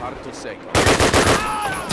Harto seco.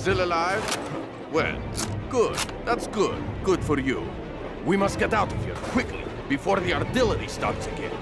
Still alive? Well, good. That's good. Good for you. We must get out of here, quickly, before the artillery starts again.